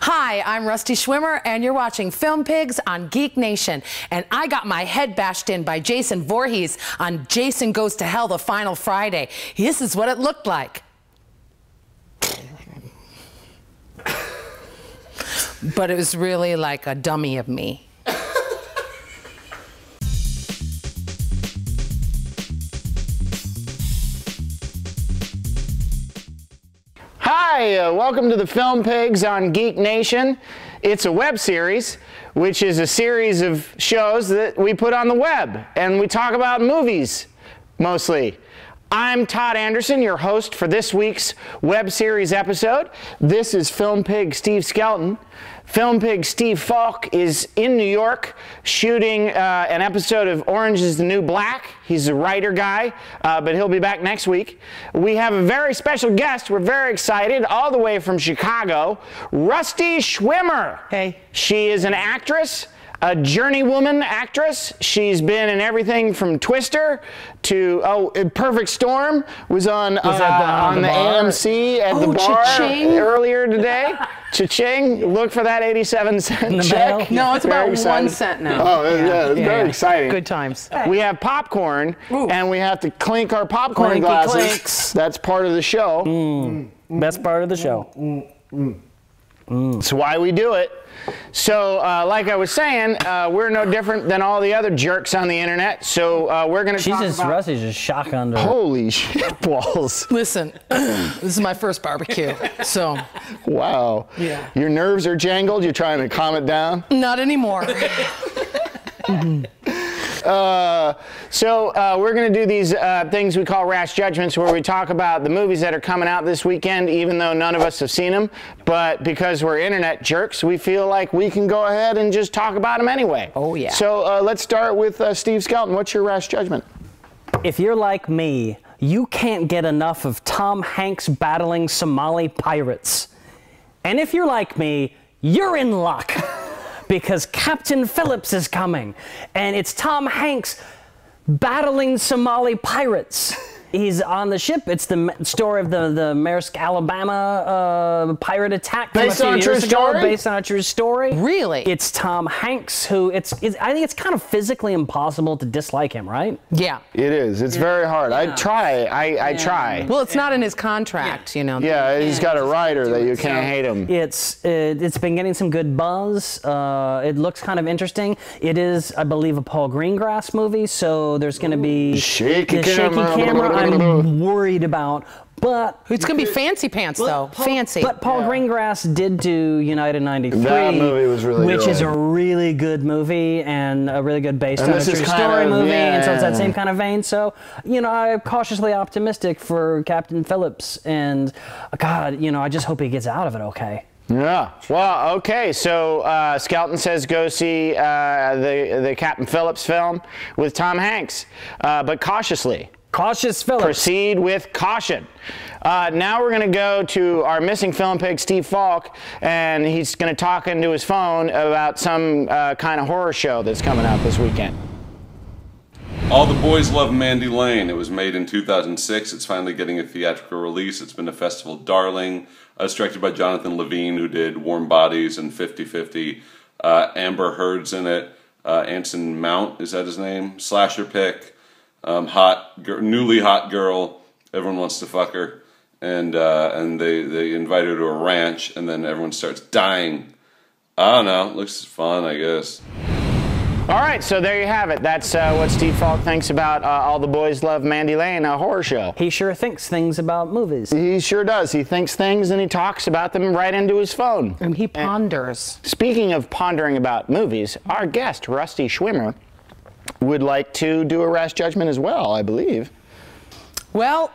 Hi, I'm Rusty Schwimmer, and you're watching Film Pigs on Geek Nation. And I got my head bashed in by Jason Voorhees on Jason Goes to Hell the final Friday. This is what it looked like. but it was really like a dummy of me. Uh, welcome to the Film Pigs on Geek Nation. It's a web series, which is a series of shows that we put on the web, and we talk about movies mostly. I'm Todd Anderson, your host for this week's web series episode. This is Film Pig Steve Skelton. Film Pig Steve Falk is in New York shooting uh, an episode of Orange is the New Black. He's a writer guy, uh, but he'll be back next week. We have a very special guest. We're very excited, all the way from Chicago, Rusty Schwimmer. Hey. She is an actress a journeywoman actress. She's been in everything from Twister to oh, uh, Perfect Storm was on uh, the- on on the the? AMC at Oh, the bar cha-ching. earlier today. Cha-ching! Look for that 87 cent check. mail? No, it's Very about excited. one cent now. Oh, yeah, yeah, it's very exciting. Good times. We have popcorn, and we have to clink our popcorn Clinky glasses. clinks. That's part of the show. Mm. Best part of the show. Mm, mm, That's why we do it. So, uh, like I was saying, uh, we're no different than all the other jerks on the internet. So, uh, we're going to She's talk just about. Rusty's just shotgunned her. Holy shit balls! Listen, this is my first barbecue, so Wow. Yeah. Your nerves are jangled. You're trying to calm it down. not anymore. Uh, so uh, we're going to do these uh, things we call rash judgments, where we talk about the movies that are coming out this weekend, even though none of us have seen them. But because we're internet jerks, we feel like we can go ahead and just talk about them anyway. Oh, yeah. So uh, let's start with uh, Steve Skelton. What's your rash judgment? If you're like me, you can't get enough of Tom Hanks battling Somali pirates. And if you're like me, you're in luck. because Captain Phillips is coming. And it's Tom Hanks battling Somali pirates. He's on the ship. It's the story of the, the Maersk, Alabama uh, pirate attack Based on a true ago, story? Based on a true story. Really? It's Tom Hanks who it's, it's I think it's kind of physically impossible to dislike him, right? yeah. It is. It's very hard. I try. I, I try. Well, it's not in his contract, you know. Yeah, he's got a writer that you can't hate him. It's it, it's been getting some good buzz. Uh, it looks kind of interesting. It is, I believe, a Paul Greengrass movie, so there's going to be Shaky the shaky camera. camera. I'm worried about, but It's gonna be fancy pants though. fancy. But Paul Greengrass did do United '93, That movie was really which is a really good movie and a really good based And on a true story of- movie, and so it's that same kind of vein. So you know, I'm cautiously optimistic for Captain Phillips, and God, you know, I just hope he gets out of it okay. Yeah. Well, okay. So uh, Skelton says go see uh, the the Captain Phillips film with Tom Hanks, uh, but cautiously. Cautious Phillips. Proceed with caution. Uh, now we're going to go to our missing film pig, Steve Falk, and he's going to talk into his phone about some uh, kind of horror show that's coming out this weekend. All the Boys Love Mandy Lane. It was made in 2006. It's finally getting a theatrical release. It's been a festival darling. Uh, it's directed by Jonathan Levine, who did Warm Bodies and 50 50. Uh, Amber Heard's in it. Uh, Anson Mount, is that his name? Slasher pick. Um, hot, gir- newly hot girl. Everyone wants to fuck her. And, uh, and they, they invite her to a ranch, and then everyone starts dying. I don't know. Looks fun, I guess. All right, so there you have it. That's uh, what Steve Falk thinks about uh, All the Boys Love Mandy Lane, a horror show. He sure thinks things about movies. He sure does. He thinks things and he talks about them right into his phone. and he ponders. Speaking of pondering about movies, our guest, Rusty Schwimmer, would like to do a rash judgment as well, I believe. Well,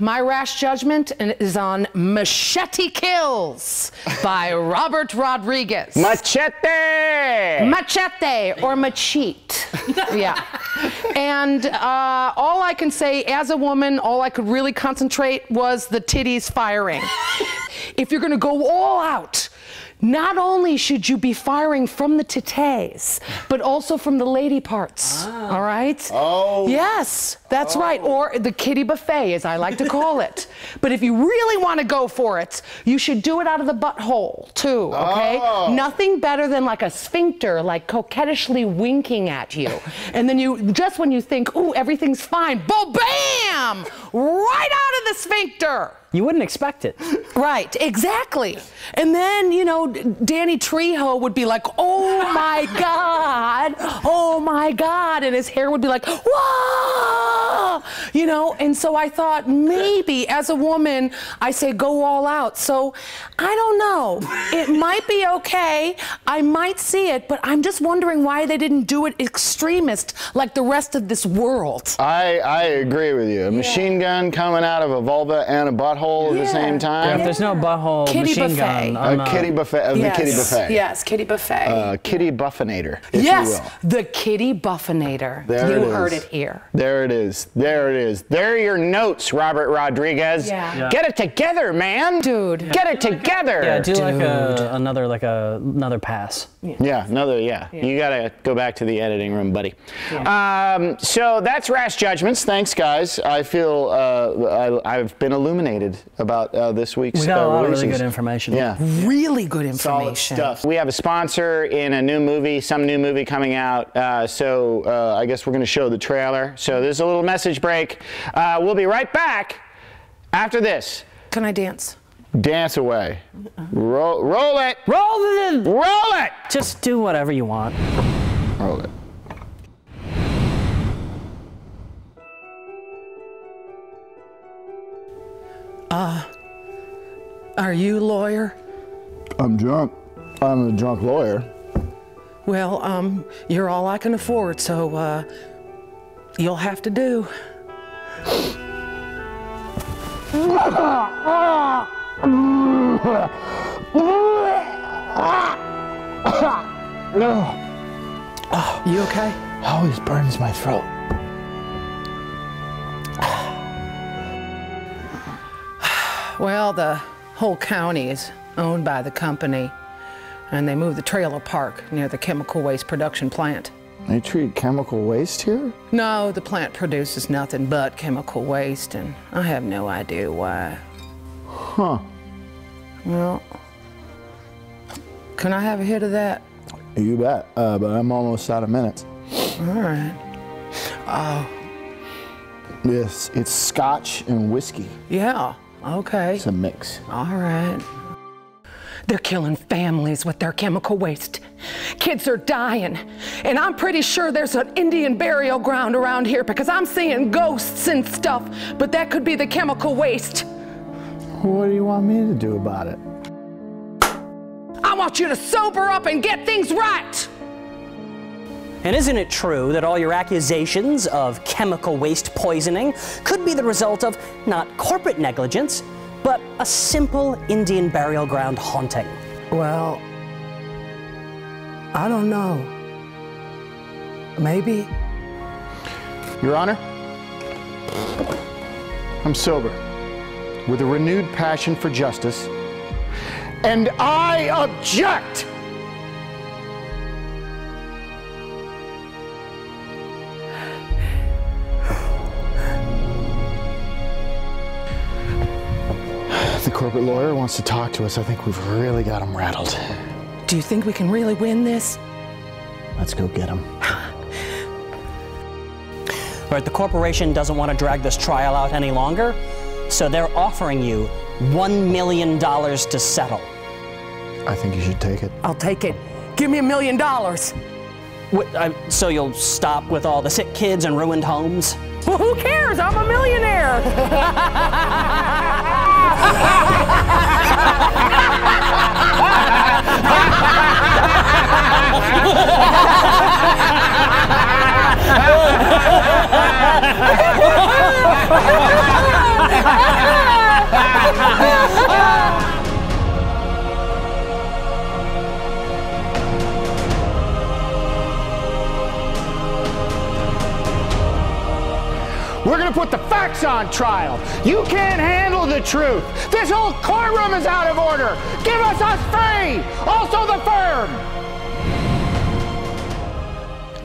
my rash judgment is on Machete Kills by Robert Rodriguez. Machete! Machete or machete. yeah. And uh, all I can say as a woman, all I could really concentrate was the titties firing. if you're going to go all out, not only should you be firing from the titties, but also from the lady parts. Ah. All right? Oh. Yes, that's oh. right. Or the kitty buffet, as I like to call it. but if you really want to go for it, you should do it out of the butthole, too. Okay? Oh. Nothing better than like a sphincter, like coquettishly winking at you. and then you, just when you think, ooh, everything's fine, bo bam! Right out of the sphincter. You wouldn't expect it. Right, exactly. And then, you know, Danny Trejo would be like, oh my God, oh my God. And his hair would be like, whoa, you know. And so I thought maybe as a woman, I say go all out. So I don't know. It might be okay. I might see it, but I'm just wondering why they didn't do it extremist like the rest of this world. I, I agree with you. A machine gun coming out of a vulva and a butthole at the same time. If there's no butthole Kitty machine buffet. gun, a I'm not- kitty buffet of the kitty buffet. Yes, kitty buffet. Uh, kitty buffinator, if yes, you will. the kitty buffinator. There you it heard is. it here. There it is. There it is. There are your notes, Robert Rodriguez. Yeah. Yeah. Get it together, man. Dude. Get it together. Yeah, do like a, another like a another pass. Yeah, another, yeah. You got to go back to the editing room, buddy. Um, so that's Rash Judgments. Thanks, guys. I feel uh, I, I've been illuminated about uh, this week's We got uh, a lot of really good information. Yeah. Really good information. Solid information. stuff. We have a sponsor in a new movie, some new movie coming out. Uh, so uh, I guess we're going to show the trailer. So there's a little message break. Uh, we'll be right back after this. Can I dance? Dance away. Roll, roll it. Roll the. Roll it. Just do whatever you want. Roll it. Are you a lawyer? I'm drunk. I'm a drunk lawyer. Well, um, you're all I can afford, so uh, you'll have to do. You okay? Always burns my throat. Well, the whole county is owned by the company, and they moved the trailer park near the chemical waste production plant. They treat chemical waste here? No, the plant produces nothing but chemical waste, and I have no idea why. Huh. Well, can I have a hit of that? You bet. Uh, but I'm almost out of minutes. All right. Oh. Yes, it's scotch and whiskey. Yeah, okay. It's a mix. All right. They're killing families with their chemical waste. Kids are dying. And I'm pretty sure there's an Indian burial ground around here because I'm seeing ghosts and stuff, but that could be the chemical waste. What do you want me to do about it? I want you to sober up and get things right. And isn't it true that all your accusations of chemical waste poisoning could be the result of not corporate negligence, but a simple Indian burial ground haunting? Well, I don't know. Maybe. Your Honor, I'm sober, with a renewed passion for justice, and I object! Corporate lawyer wants to talk to us. I think we've really got him rattled. Do you think we can really win this? Let's go get him. All right, the corporation doesn't want to drag this trial out any longer, so they're offering you $1 million to settle. I think you should take it. I'll take it. Give me a million dollars. Wh- so you'll stop with all the sick kids and ruined homes? Well, who cares? I'm a millionaire. Ha ha ha! We're gonna put the facts on trial. You can't handle the truth. This whole courtroom is out of order. Give us us free. Also the firm.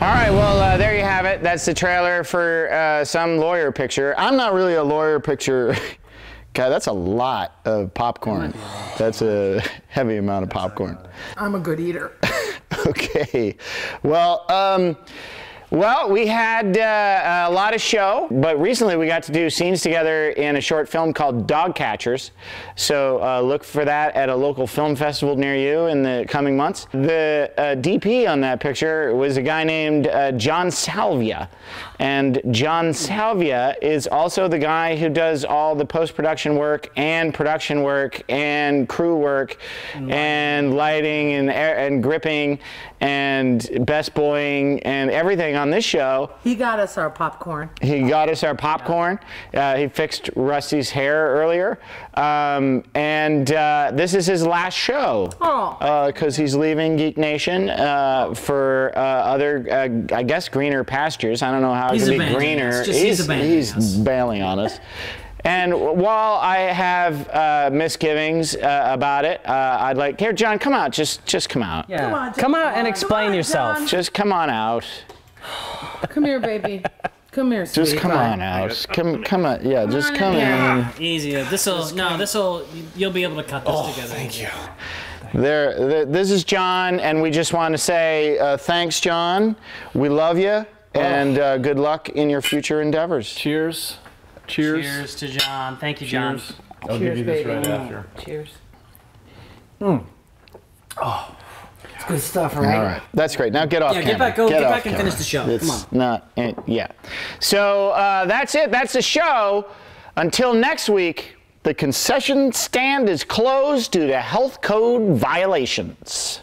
All right, well, uh, there you have it. That's the trailer for uh, some lawyer picture. I'm not really a lawyer picture. God, that's a lot of popcorn. That's a heavy amount of popcorn. I'm a good eater. okay. Well, um, well, we had uh, a lot of show, but recently we got to do scenes together in a short film called Dog Catchers. So uh, look for that at a local film festival near you in the coming months. The uh, DP on that picture was a guy named uh, John Salvia. And John Salvia is also the guy who does all the post production work and production work and crew work and lighting and, and gripping and best boying and everything on this show. He got us our popcorn. He got us our popcorn. Uh, he fixed Rusty's hair earlier. Um, and uh, this is his last show. Aw. Because he's leaving Geek Nation uh, for uh, other, uh, I guess, greener pastures. I don't know how He's it can be abandoning greener. us. Just- he's abandoning he's bailing on us. And while I have uh, misgivings uh, about it, uh, I'd like here, John, come out. Just, just come out. Yeah. Come on, Come John. out and explain on, yourself. John. Just come on out. Come here, baby. Come here, sweetie. Just come on out. Come, come on. Yeah, just on come in. in. Easy. This'll no. This'll you'll be able to cut this together. Thank you. There, th- this is John, and we just want to say uh, thanks, John. We love you, and uh, good luck in your future endeavors. Cheers. Cheers. Cheers to John. Thank you, John. Cheers. I'll Cheers, give you this baby. right after. Cheers. It's good stuff, All right? right, that's great. Now get off Yeah, camera. get back- go- get back and camera. finish the show. It's Come on. not, eh, yeah. So uh, that's it. That's the show. Until next week, the concession stand is closed due to health code violations.